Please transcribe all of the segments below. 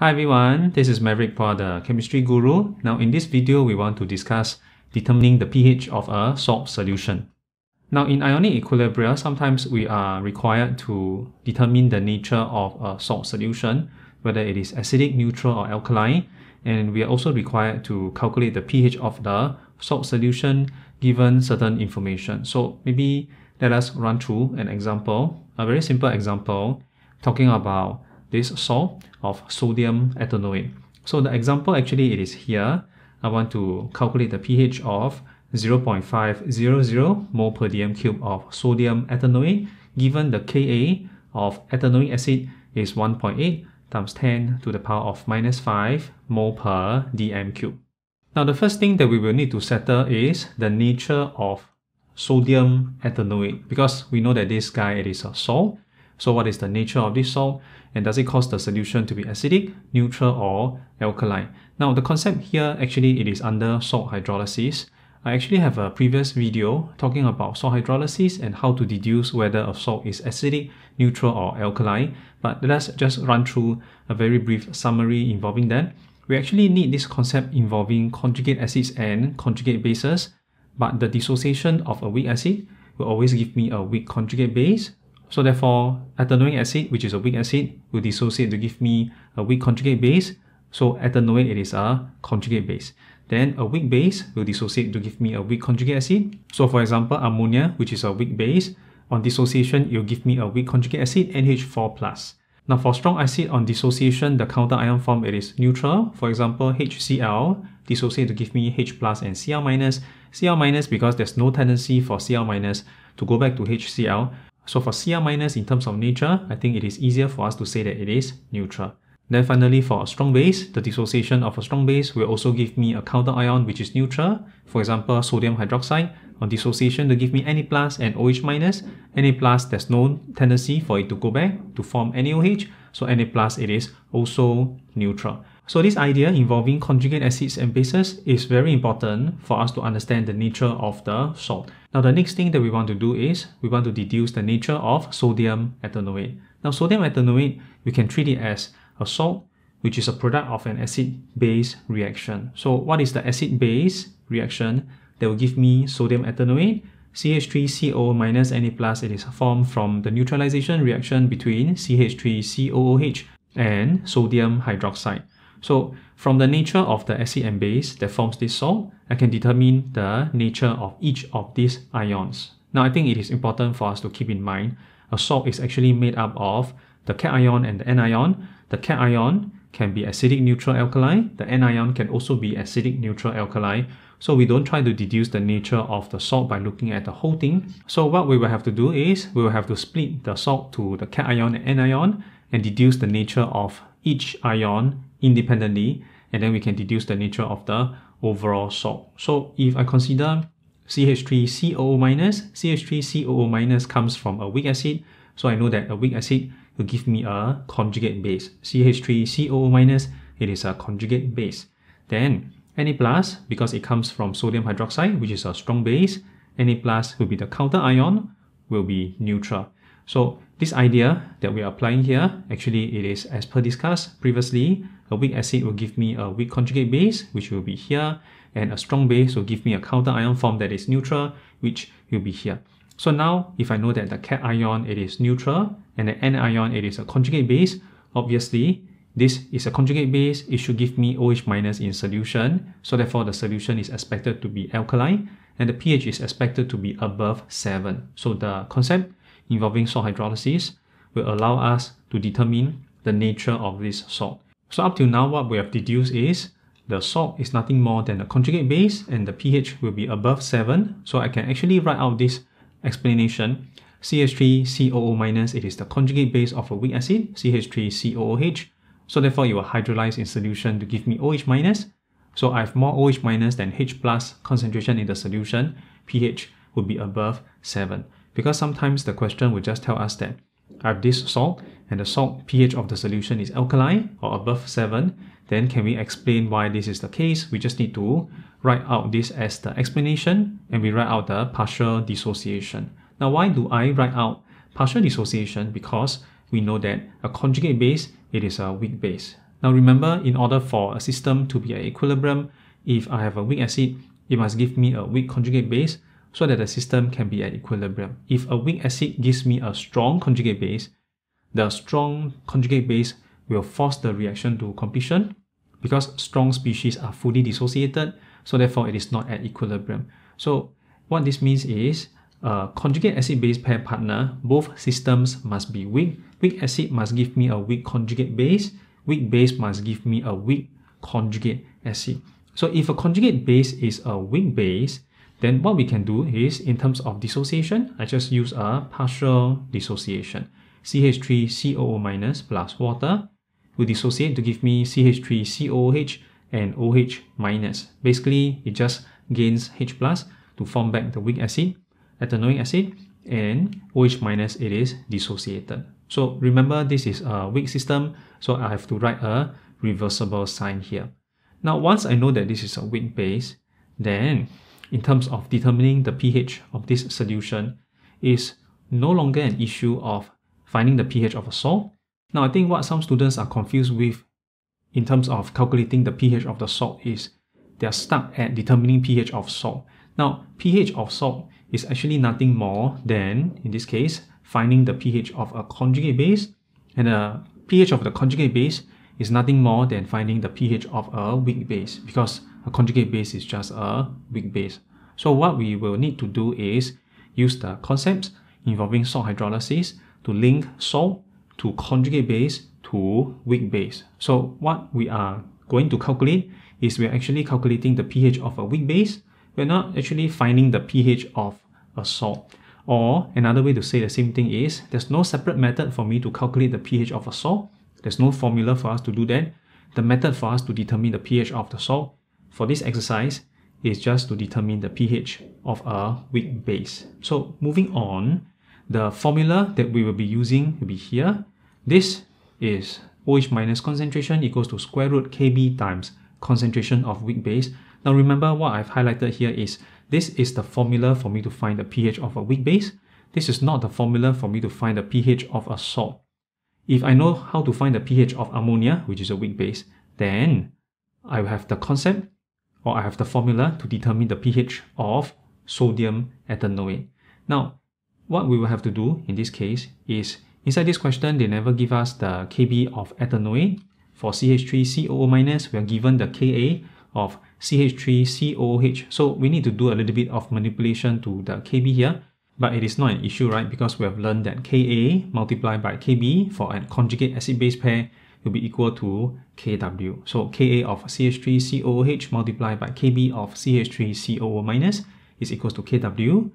Hi everyone, this is Maverick for the Chemistry Guru. Now in this video, we want to discuss determining the pH of a salt solution. Now in ionic equilibria, sometimes we are required to determine the nature of a salt solution, whether it is acidic, neutral or alkaline, and we are also required to calculate the pH of the salt solution given certain information. So maybe let us run through an example, a very simple example talking about this salt of sodium ethanoate. So the example actually it is here. I want to calculate the pH of 0.500 mole per dm cube of sodium ethanoate given the Ka of ethanoic acid is 1.8 times 10 to the power of minus 5 mole per dm cube. Now the first thing that we will need to settle is the nature of sodium ethanoate because we know that this guy it is a salt. So what is the nature of this salt and does it cause the solution to be acidic, neutral or alkaline? Now the concept here actually it is under salt hydrolysis. I actually have a previous video talking about salt hydrolysis and how to deduce whether a salt is acidic, neutral or alkaline. But let's just run through a very brief summary involving that. We actually need this concept involving conjugate acids and conjugate bases, but the dissociation of a weak acid will always give me a weak conjugate base. So therefore, ethanoic acid, which is a weak acid, will dissociate to give me a weak conjugate base. So ethanoate, it is a conjugate base. Then a weak base will dissociate to give me a weak conjugate acid. So for example, ammonia, which is a weak base, on dissociation, it will give me a weak conjugate acid, NH4+. Now for strong acid on dissociation, the counter ion form it is neutral. For example, HCl dissociate to give me H plus and Cl minus. Cl minus because there's no tendency for Cl minus to go back to HCl. So for Cl minus in terms of nature, I think it is easier for us to say that it is neutral. Then finally for a strong base, the dissociation of a strong base will also give me a counter ion which is neutral. For example, sodium hydroxide on dissociation to give me Na plus and OH minus. Na plus there's no tendency for it to go back to form NaOH, so Na plus it is also neutral. So this idea involving conjugate acids and bases is very important for us to understand the nature of the salt. Now the next thing that we want to do is we want to deduce the nature of sodium ethanoate. Now sodium ethanoate, we can treat it as a salt, which is a product of an acid-base reaction. So what is the acid-base reaction that will give me sodium ethanoate? CH3COO minus Na plus, it is formed from the neutralization reaction between CH3COOH and sodium hydroxide. So from the nature of the acid and base that forms this salt, I can determine the nature of each of these ions. Now I think it is important for us to keep in mind a salt is actually made up of the cation and the anion. The cation can be acidic neutral alkaline. The anion can also be acidic neutral alkaline. So we don't try to deduce the nature of the salt by looking at the whole thing. So what we will have to do is we will have to split the salt to the cation and anion and deduce the nature of each ion independently and then we can deduce the nature of the overall salt. So if I consider CH3COO minus, CH3COO minus comes from a weak acid, so I know that a weak acid will give me a conjugate base. CH3COO minus, it is a conjugate base. Then Na plus, because it comes from sodium hydroxide, which is a strong base, Na plus will be the counter ion, will be neutral. So this idea that we are applying here, actually it is as per discussed previously, a weak acid will give me a weak conjugate base, which will be here, and a strong base will give me a counter ion form that is neutral, which will be here. So now, if I know that the cation it is neutral and the anion it is a conjugate base, obviously this is a conjugate base, it should give me OH minus in solution. So therefore the solution is expected to be alkaline and the pH is expected to be above 7. So the concept involving salt hydrolysis will allow us to determine the nature of this salt. So up till now what we have deduced is the salt is nothing more than a conjugate base and the pH will be above 7. So I can actually write out this explanation, CH3COO minus, it is the conjugate base of a weak acid, CH3COOH. So therefore it will hydrolyze in solution to give me OH minus. So I have more OH minus than H plus concentration in the solution, pH would be above 7. Because sometimes the question will just tell us that I have this salt and the salt pH of the solution is alkaline or above 7, then can we explain why this is the case? We just need to write out this as the explanation and we write out the partial dissociation. Now why do I write out partial dissociation? Because we know that a conjugate base, it is a weak base. Now remember, in order for a system to be at equilibrium, if I have a weak acid, it must give me a weak conjugate base so that the system can be at equilibrium. If a weak acid gives me a strong conjugate base, the strong conjugate base will force the reaction to completion because strong species are fully dissociated, so therefore it is not at equilibrium. So what this means is a conjugate acid-base pair partner, both systems must be weak. Weak acid must give me a weak conjugate base. Weak base must give me a weak conjugate acid. So if a conjugate base is a weak base, then what we can do is, in terms of dissociation, I just use a partial dissociation. CH3COO minus plus water will dissociate to give me CH3COOH and OH minus. Basically, it just gains H plus to form back the weak acid, ethanoic acid, and OH minus it is dissociated. So remember this is a weak system, so I have to write a reversible sign here. Now once I know that this is a weak base, then in terms of determining the pH of this solution is no longer an issue of finding the pH of a salt. Now I think what some students are confused with in terms of calculating the pH of the salt is they are stuck at determining pH of salt. Now pH of salt is actually nothing more than, in this case, finding the pH of a conjugate base and the pH of the conjugate base is nothing more than finding the pH of a weak base because a conjugate base is just a weak base. So what we will need to do is use the concepts involving salt hydrolysis to link salt to conjugate base to weak base. So what we are going to calculate is we're actually calculating the pH of a weak base. We're not actually finding the pH of a salt. Or another way to say the same thing is there's no separate method for me to calculate the pH of a salt. There's no formula for us to do that. The method for us to determine the pH of the salt for this exercise is just to determine the pH of a weak base. So moving on, the formula that we will be using will be here. This is OH minus concentration equals to square root Kb times concentration of weak base. Now remember what I've highlighted here is this is the formula for me to find the pH of a weak base. This is not the formula for me to find the pH of a salt. If I know how to find the pH of ammonia, which is a weak base, then I have the concept or I have the formula to determine the pH of sodium ethanoate. Now, what we will have to do in this case is, inside this question, they never give us the Kb of ethanoate. For CH3COO minus, we are given the Ka of CH3COOH. So we need to do a little bit of manipulation to the Kb here, but it is not an issue, right? Because we have learned that Ka multiplied by Kb for a conjugate acid-base pair will be equal to Kw. So Ka of CH3COOH multiplied by Kb of CH3COO minus is equal to Kw.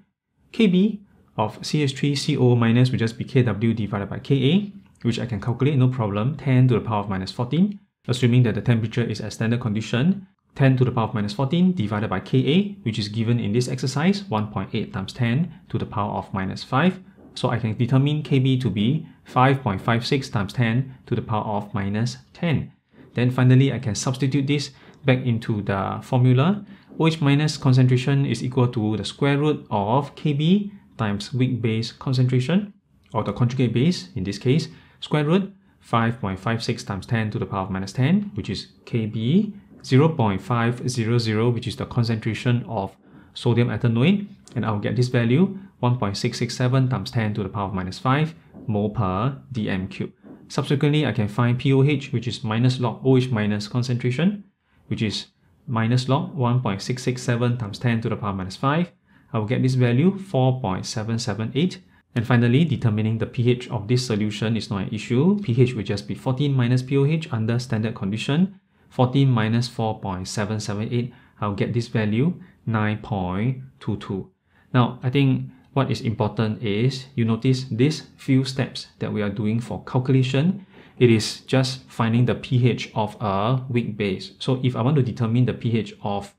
Kb of CH3CO minus will just be Kw divided by Ka, which I can calculate no problem, 10 to the power of minus 14, assuming that the temperature is at standard condition, 10 to the power of minus 14 divided by Ka, which is given in this exercise, 1.8 times 10 to the power of minus 5. So I can determine Kb to be 5.56 times 10 to the power of minus 10. Then finally, I can substitute this back into the formula. OH minus concentration is equal to the square root of Kb times weak base concentration, or the conjugate base in this case, square root 5.56 times 10 to the power of minus 10, which is Kb, 0.500, which is the concentration of sodium ethanoate, and I'll get this value 1.667 times 10 to the power of minus 5 mole per dm cube. Subsequently, I can find pOH, which is minus log OH minus concentration, which is minus log 1.667 times 10 to the power minus 5 I will get this value 4.778. And finally, determining the pH of this solution is not an issue. pH will just be 14 minus pOH under standard condition. 14 minus 4.778, I'll get this value 9.22. Now, I think what is important is you notice these few steps that we are doing for calculation. It is just finding the pH of a weak base. So if I want to determine the pH of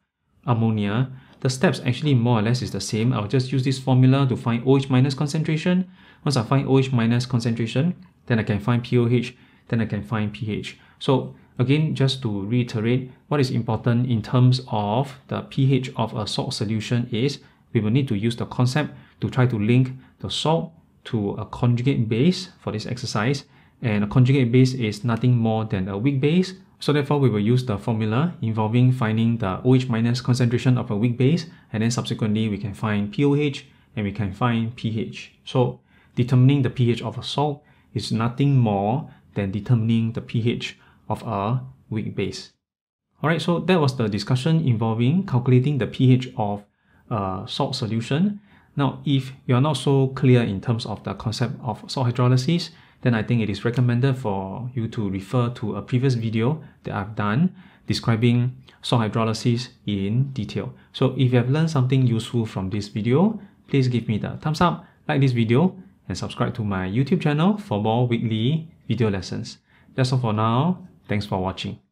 ammonia, the steps actually more or less is the same. I'll just use this formula to find OH minus concentration. Once I find OH minus concentration, then I can find pOH, then I can find pH. So again, just to reiterate, what is important in terms of the pH of a salt solution is we will need to use the concept to try to link the salt to a conjugate base for this exercise. And a conjugate base is nothing more than a weak base So therefore, we will use the formula involving finding the OH minus concentration of a weak base, and then subsequently we can find pOH and we can find pH. So determining the pH of a salt is nothing more than determining the pH of a weak base. Alright, so that was the discussion involving calculating the pH of a salt solution. Now, if you're not so clear in terms of the concept of salt hydrolysis, then I think it is recommended for you to refer to a previous video that I've done describing salt hydrolysis in detail. So if you have learned something useful from this video, please give me the thumbs up, like this video, and subscribe to my YouTube channel for more weekly video lessons. That's all for now. Thanks for watching.